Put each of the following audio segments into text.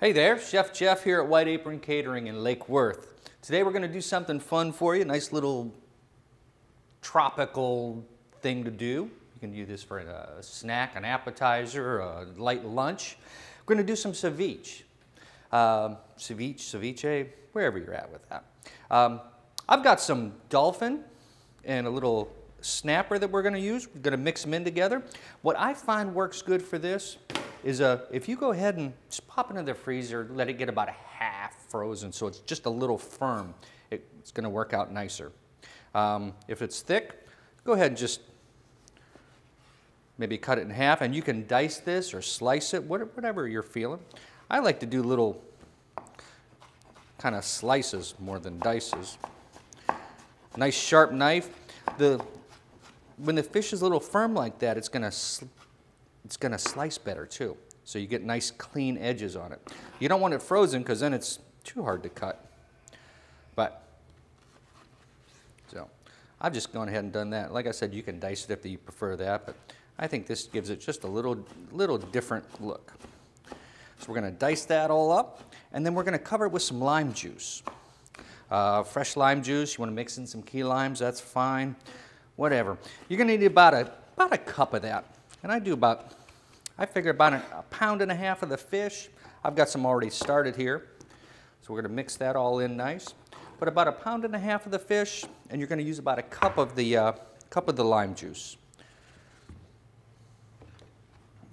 Hey there, Chef Jeff here at White Apron Catering in Lake Worth. Today we're going to do something fun for you, A nice little tropical thing to do. You can do this for a snack, an appetizer, a light lunch. We're going to do some ceviche. Um, ceviche, ceviche, wherever you're at with that. Um, I've got some dolphin and a little snapper that we're going to use. We're going to mix them in together. What I find works good for this is a, if you go ahead and just pop into the freezer, let it get about a half frozen so it's just a little firm, it, it's going to work out nicer. Um, if it's thick, go ahead and just maybe cut it in half and you can dice this or slice it, whatever you're feeling. I like to do little kind of slices more than dices. Nice sharp knife. The, when the fish is a little firm like that, it's gonna, it's gonna slice better too. So you get nice clean edges on it. You don't want it frozen because then it's too hard to cut. But, so I've just gone ahead and done that. Like I said, you can dice it if you prefer that, but I think this gives it just a little, little different look. So we're gonna dice that all up, and then we're gonna cover it with some lime juice. Uh, fresh lime juice, you wanna mix in some key limes, that's fine, whatever. You're gonna need about a, about a cup of that. And I do about, I figure about a, pound and a half of the fish. I've got some already started here. So we're gonna mix that all in nice. But about a pound and a half of the fish, and you're gonna use about a cup of the, uh, cup of the lime juice.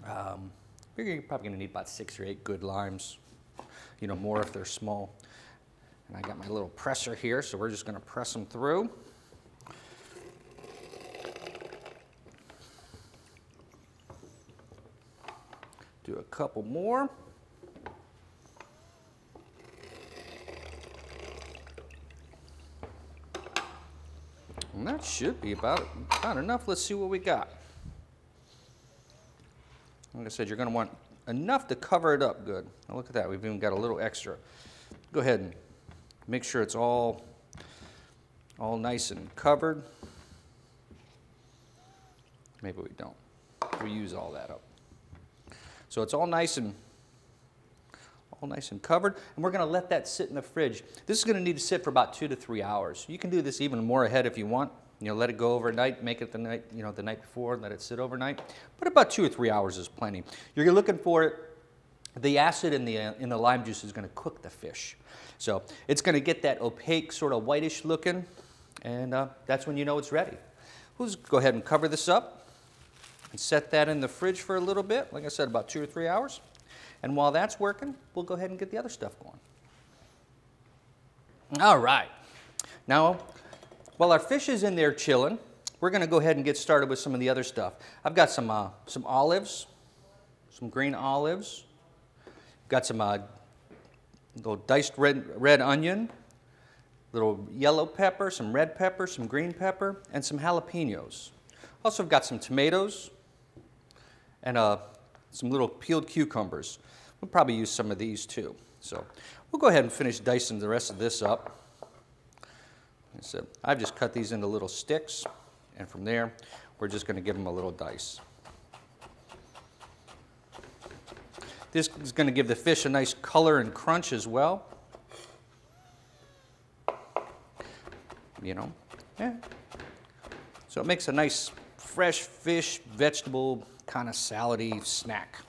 Um, you're probably gonna need about six or eight good limes, you know, more if they're small. And I got my little presser here, so we're just gonna press them through. Do a couple more. And that should be about, about enough. Let's see what we got. Like I said, you're going to want enough to cover it up good. Now look at that, we've even got a little extra. Go ahead and make sure it's all, all nice and covered. Maybe we don't. We use all that up. So it's all nice and all nice and covered. And we're going to let that sit in the fridge. This is going to need to sit for about two to three hours. You can do this even more ahead if you want. You know, let it go overnight, make it the night, you know, the night before, and let it sit overnight. But about two or three hours is plenty. You're looking for it, the acid in the, in the lime juice is going to cook the fish. So it's going to get that opaque, sort of whitish looking, and uh, that's when you know it's ready. Just go ahead and cover this up and set that in the fridge for a little bit, like I said, about two or three hours. And while that's working, we'll go ahead and get the other stuff going. All right. Now, while our fish is in there chilling, we're going to go ahead and get started with some of the other stuff. I've got some, uh, some olives, some green olives. Got some uh, little diced red, red onion, little yellow pepper, some red pepper, some green pepper, and some jalapenos. Also got some tomatoes and uh, some little peeled cucumbers. We'll probably use some of these too. So we'll go ahead and finish dicing the rest of this up. So I've just cut these into little sticks, and from there, we're just going to give them a little dice. This is going to give the fish a nice color and crunch as well. You know, yeah. So it makes a nice fresh fish, vegetable, kind of salady snack.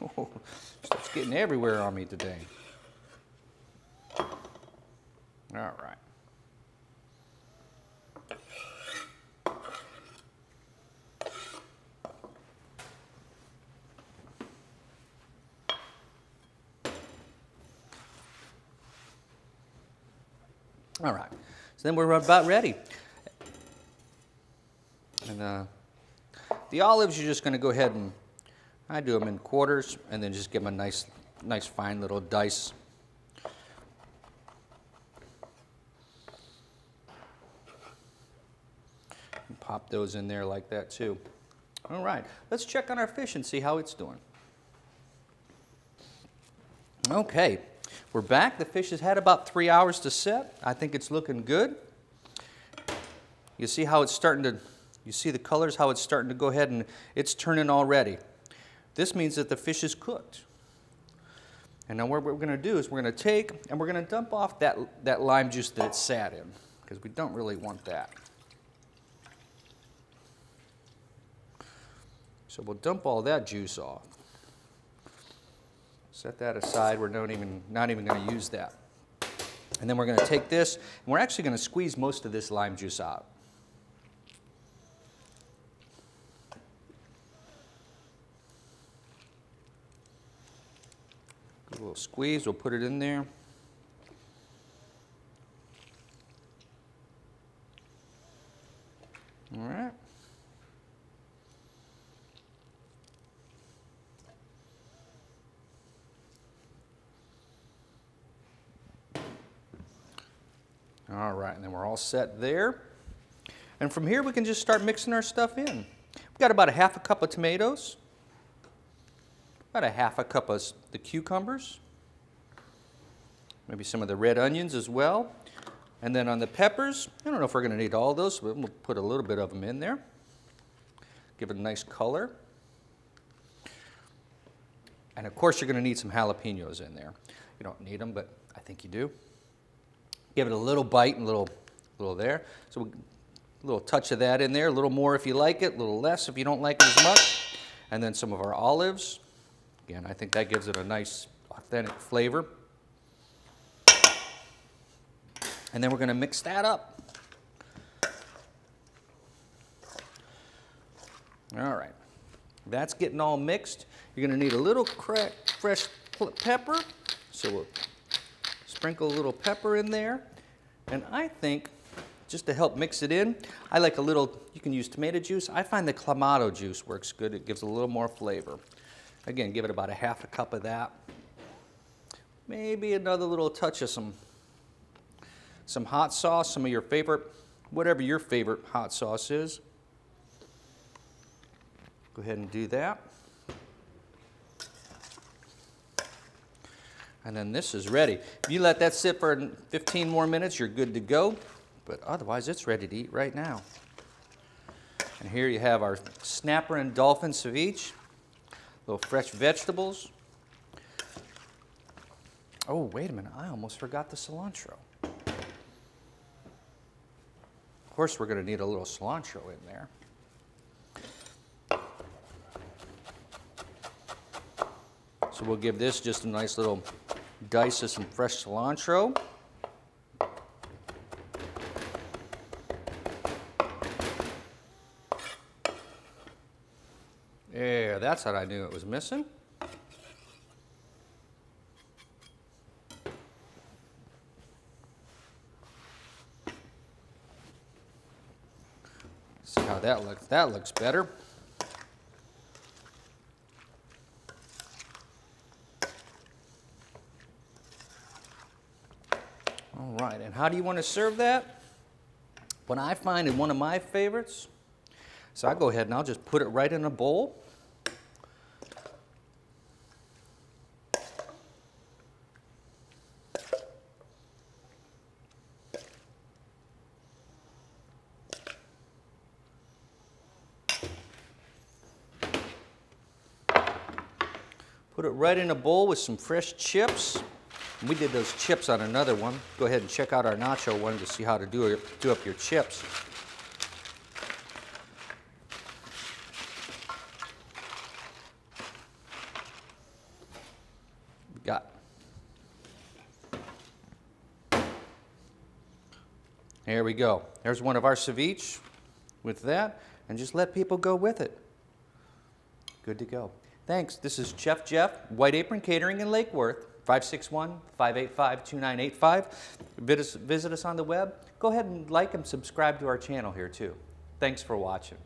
Oh, stuff's getting everywhere on me today. All right. All right, so then we're about ready. And uh, the olives, you're just going to go ahead and I do them in quarters and then just give them a nice, nice fine little dice. And pop those in there like that too. All right, let's check on our fish and see how it's doing. Okay, we're back. The fish has had about three hours to set. I think it's looking good. You see how it's starting to, you see the colors, how it's starting to go ahead and it's turning already. This means that the fish is cooked. And now what we're going to do is we're going to take and we're going to dump off that, that lime juice that it sat in because we don't really want that. So we'll dump all that juice off. Set that aside. We're not even, not even going to use that. And then we're going to take this, and we're actually going to squeeze most of this lime juice out. a little squeeze, we'll put it in there. All right. All right, and then we're all set there. And from here, we can just start mixing our stuff in. We've got about a half a cup of tomatoes, about a half a cup of the cucumbers, maybe some of the red onions as well. And then on the peppers, I don't know if we're going to need all those, but we'll put a little bit of them in there. Give it a nice color. And of course, you're going to need some jalapenos in there. You don't need them, but I think you do. Give it a little bite and a little, little there. So a little touch of that in there, a little more if you like it, a little less if you don't like it as much. And then some of our olives. Again, I think that gives it a nice authentic flavor. And then we're going to mix that up. All right. That's getting all mixed. You're going to need a little fresh pepper. So we'll sprinkle a little pepper in there. And I think, just to help mix it in, I like a little, you can use tomato juice. I find the Clamato juice works good. It gives a little more flavor. Again, give it about a half a cup of that. Maybe another little touch of some some hot sauce, some of your favorite, whatever your favorite hot sauce is. Go ahead and do that. And then this is ready. If you let that sit for 15 more minutes, you're good to go. But otherwise, it's ready to eat right now. And here you have our snapper and dolphin ceviche. Little fresh vegetables. Oh, wait a minute. I almost forgot the cilantro Of course, we're going to need a little cilantro in there. So we'll give this just a nice little dice of some fresh cilantro. Yeah, that's what I knew it was missing. See how that looks. That looks better. All right, and how do you want to serve that? What I find in one of my favorites, so I go ahead and I'll just put it right in a bowl. Put it right in a bowl with some fresh chips. We did those chips on another one. Go ahead and check out our nacho one to see how to do, it, do up your chips. got There we go. There's one of our ceviche with that, and just let people go with it. Good to go. Thanks. This is Chef Jeff, White Apron Catering in Lake Worth, 561-585-2985. Visit us on the web. Go ahead and like and subscribe to our channel here too. Thanks for watching.